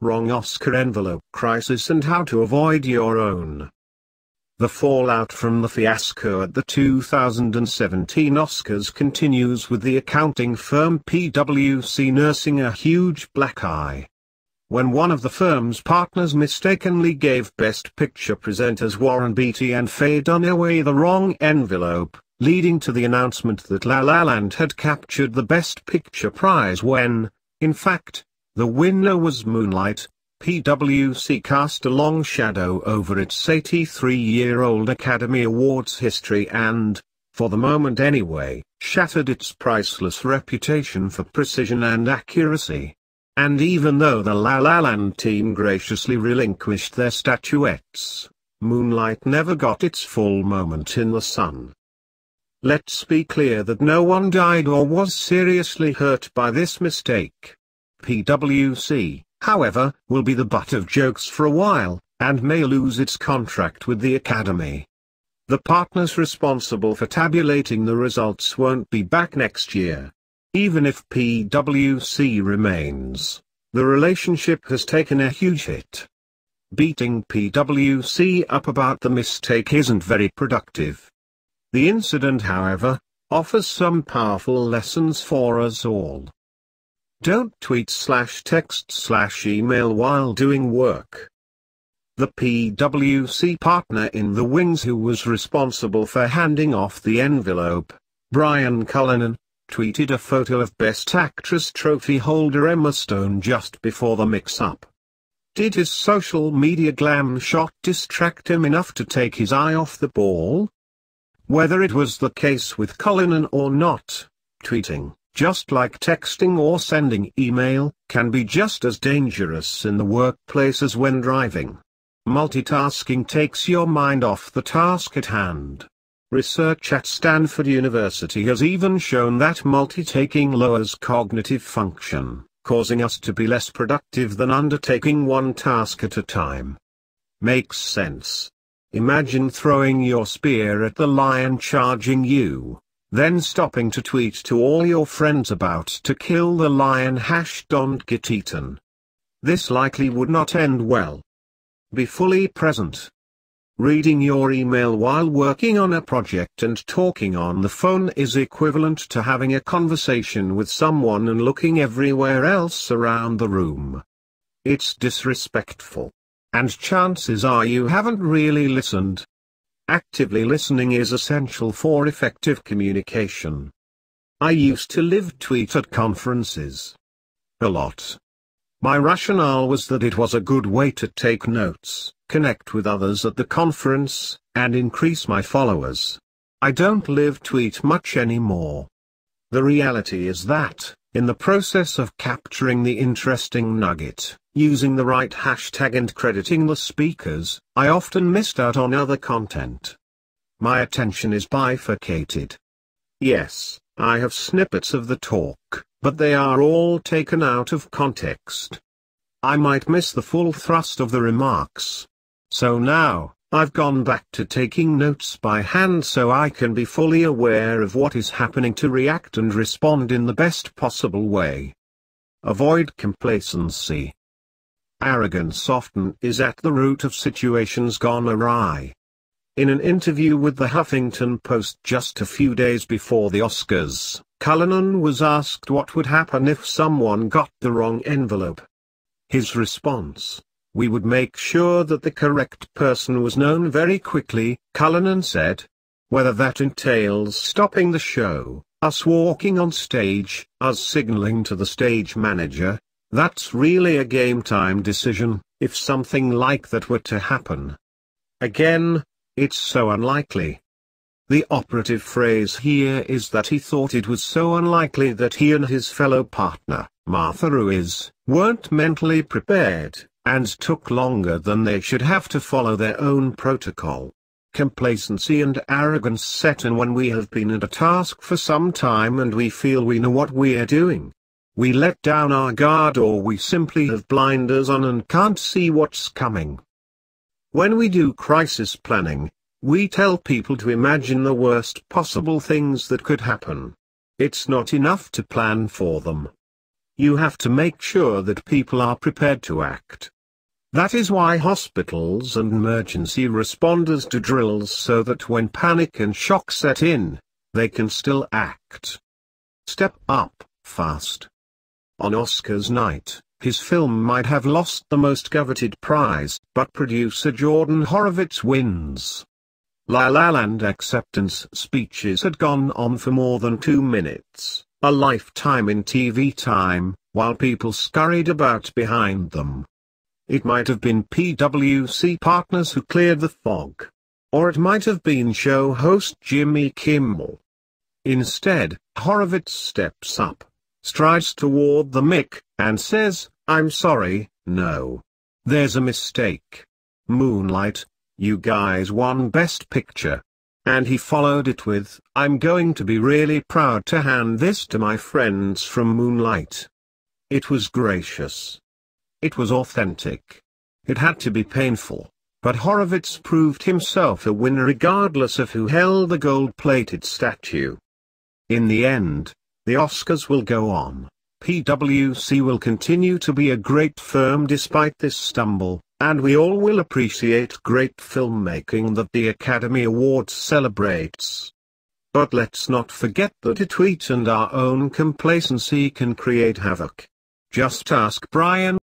wrong Oscar envelope crisis and how to avoid your own. The fallout from the fiasco at the 2017 Oscars continues with the accounting firm PwC nursing a huge black eye. When one of the firm's partners mistakenly gave Best Picture presenters Warren Beatty and Faye Dunaway the wrong envelope, leading to the announcement that La La Land had captured the Best Picture prize when, in fact, the winner was Moonlight, PwC cast a long shadow over its 83-year-old Academy Awards history and, for the moment anyway, shattered its priceless reputation for precision and accuracy. And even though the La La Land team graciously relinquished their statuettes, Moonlight never got its full moment in the sun. Let's be clear that no one died or was seriously hurt by this mistake. PwC, however, will be the butt of jokes for a while, and may lose its contract with the Academy. The partners responsible for tabulating the results won't be back next year. Even if PwC remains, the relationship has taken a huge hit. Beating PwC up about the mistake isn't very productive. The incident however, offers some powerful lessons for us all. Don't tweet slash text slash email while doing work. The PwC partner in The Wings who was responsible for handing off the envelope, Brian Cullinan, tweeted a photo of Best Actress trophy holder Emma Stone just before the mix-up. Did his social media glam shot distract him enough to take his eye off the ball? Whether it was the case with Cullinan or not, tweeting just like texting or sending email, can be just as dangerous in the workplace as when driving. Multitasking takes your mind off the task at hand. Research at Stanford University has even shown that multitasking lowers cognitive function, causing us to be less productive than undertaking one task at a time. Makes sense. Imagine throwing your spear at the lion charging you then stopping to tweet to all your friends about to kill the lion hash don't get eaten. This likely would not end well. Be fully present. Reading your email while working on a project and talking on the phone is equivalent to having a conversation with someone and looking everywhere else around the room. It's disrespectful. And chances are you haven't really listened. Actively listening is essential for effective communication. I used to live tweet at conferences. A lot. My rationale was that it was a good way to take notes, connect with others at the conference, and increase my followers. I don't live tweet much anymore. The reality is that, in the process of capturing the interesting nugget, Using the right hashtag and crediting the speakers, I often missed out on other content. My attention is bifurcated. Yes, I have snippets of the talk, but they are all taken out of context. I might miss the full thrust of the remarks. So now, I've gone back to taking notes by hand so I can be fully aware of what is happening to react and respond in the best possible way. Avoid complacency. Arrogance often is at the root of situations gone awry. In an interview with the Huffington Post just a few days before the Oscars, Cullinan was asked what would happen if someone got the wrong envelope. His response, we would make sure that the correct person was known very quickly, Cullinan said. Whether that entails stopping the show, us walking on stage, us signaling to the stage manager, that's really a game time decision, if something like that were to happen. Again, it's so unlikely. The operative phrase here is that he thought it was so unlikely that he and his fellow partner, Martha Ruiz, weren't mentally prepared, and took longer than they should have to follow their own protocol. Complacency and arrogance set in when we have been at a task for some time and we feel we know what we're doing. We let down our guard or we simply have blinders on and can't see what's coming. When we do crisis planning, we tell people to imagine the worst possible things that could happen. It's not enough to plan for them. you have to make sure that people are prepared to act. That is why hospitals and emergency responders do drills so that when panic and shock set in, they can still act. Step up, fast. On Oscars night, his film might have lost the most coveted prize, but producer Jordan Horowitz wins. La La Land acceptance speeches had gone on for more than two minutes, a lifetime in TV time, while people scurried about behind them. It might have been PWC partners who cleared the fog. Or it might have been show host Jimmy Kimmel. Instead, Horowitz steps up, strides toward the mic, and says, I'm sorry, no. There's a mistake. Moonlight, you guys won Best Picture. And he followed it with, I'm going to be really proud to hand this to my friends from Moonlight. It was gracious. It was authentic. It had to be painful, but Horowitz proved himself a winner regardless of who held the gold-plated statue. In the end, the Oscars will go on. PWC will continue to be a great firm despite this stumble, and we all will appreciate great filmmaking that the Academy Awards celebrates. But let's not forget that a tweet and our own complacency can create havoc. Just ask Brian